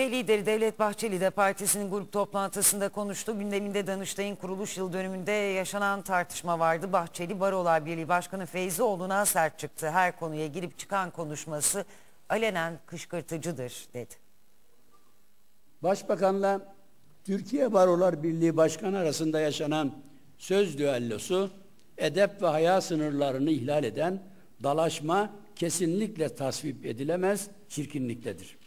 Ve lideri Devlet Bahçeli de partisinin grup toplantısında konuştu. Gündeminde Danıştay'ın kuruluş yıl dönümünde yaşanan tartışma vardı. Bahçeli Barolar Birliği Başkanı Feyzioğlu'na sert çıktı. Her konuya girip çıkan konuşması alenen kışkırtıcıdır dedi. Başbakanla Türkiye Barolar Birliği Başkanı arasında yaşanan söz düellosu edep ve haya sınırlarını ihlal eden dalaşma kesinlikle tasvip edilemez çirkinliktedir.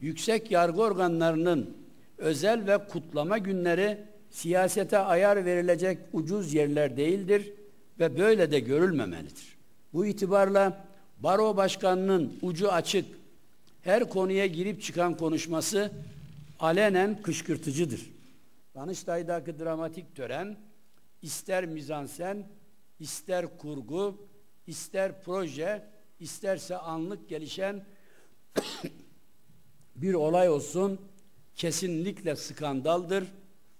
Yüksek yargı organlarının özel ve kutlama günleri siyasete ayar verilecek ucuz yerler değildir ve böyle de görülmemelidir. Bu itibarla baro başkanının ucu açık her konuya girip çıkan konuşması alenen kışkırtıcıdır. Danıştay'daki dramatik tören ister mizansen, ister kurgu, ister proje, isterse anlık gelişen bir olay olsun kesinlikle skandaldır.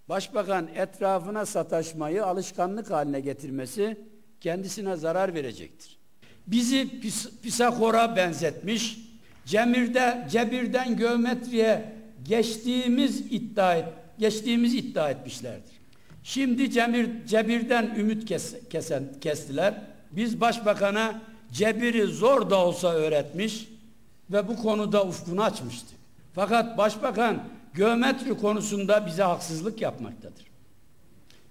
Başbakan etrafına sataşmayı alışkanlık haline getirmesi kendisine zarar verecektir. Bizi pis, Pisagor'a benzetmiş, Cemir'de, Cebir'den geometriye geçtiğimiz iddia et, geçtiğimiz iddia etmişlerdir. Şimdi Cemir, Cebir'den ümit kes, kesen, kestiler. Biz başbakana Cebir'i zor da olsa öğretmiş ve bu konuda ufkunu açmıştı. Fakat başbakan geometri konusunda bize haksızlık yapmaktadır.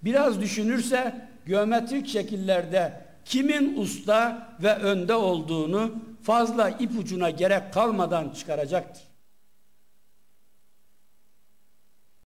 Biraz düşünürse geometrik şekillerde kimin usta ve önde olduğunu fazla ipucuna gerek kalmadan çıkaracaktır.